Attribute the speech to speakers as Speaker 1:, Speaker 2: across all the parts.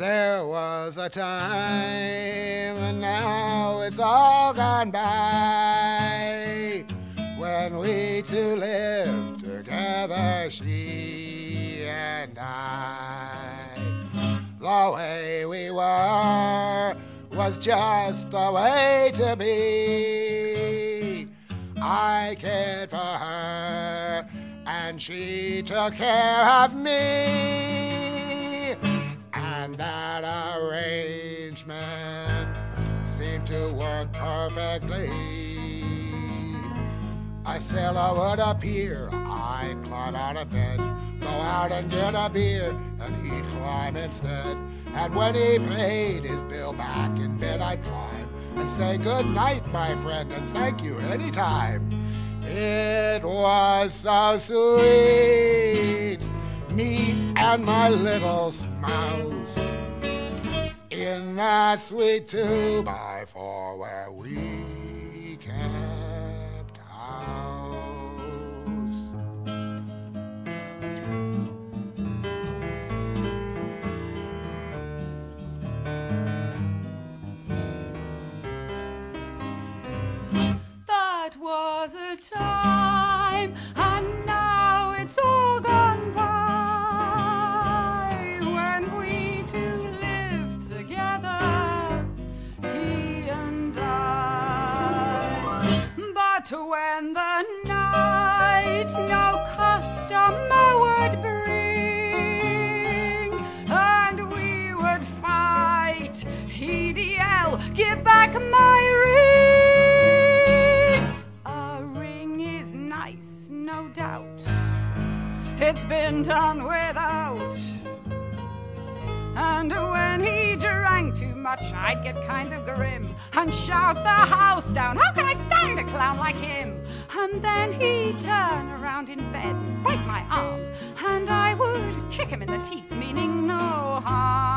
Speaker 1: There was a time, and now it's all gone by, when we two lived together, she and I. The way we were was just the way to be. I cared for her, and she took care of me and that arrangement seemed to work perfectly. I a sailor would appear, I'd climb out of bed, go out and get a beer, and he'd climb instead. And when he paid his bill back in bed, I'd climb and say good night, my friend, and thank you anytime. It was so sweet and my little mouse in that sweet two by four where we kept house.
Speaker 2: That was a time, and back my ring! A ring is nice, no doubt. It's been done without. And when he drank too much, I'd get kind of grim and shout the house down. How can I stand a clown like him? And then he'd turn around in bed and bite my arm, and I would kick him in the teeth, meaning no harm.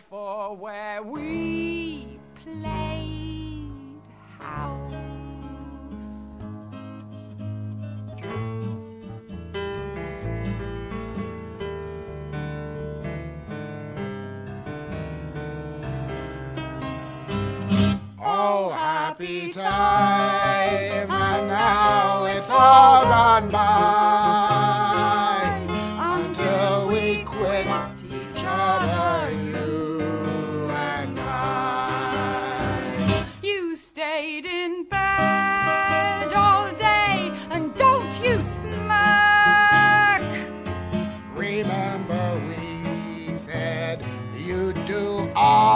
Speaker 2: By four where we played house.
Speaker 1: Oh, happy time, and now it's all gone by.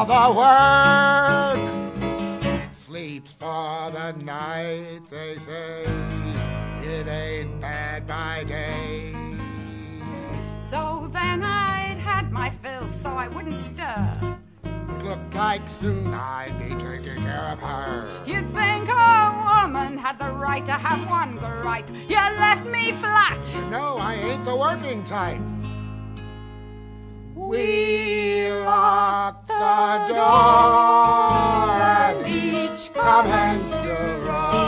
Speaker 1: The work. Sleeps for the night, they say. It ain't bad by day.
Speaker 2: So then I'd had my fill so I wouldn't stir.
Speaker 1: It looked like soon I'd be taking care of her.
Speaker 2: You'd think a woman had the right to have one gripe. You left me flat.
Speaker 1: No, I ain't the working type.
Speaker 2: We
Speaker 1: locked the door and each commence to roar.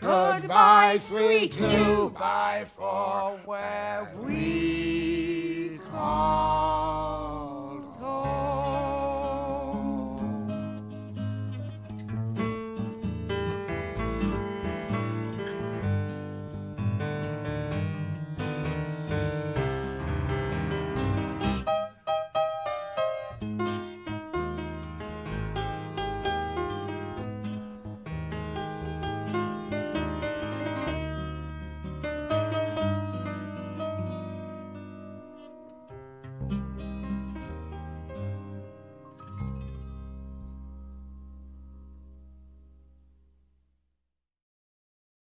Speaker 1: Goodbye, sweet two by four, where we call.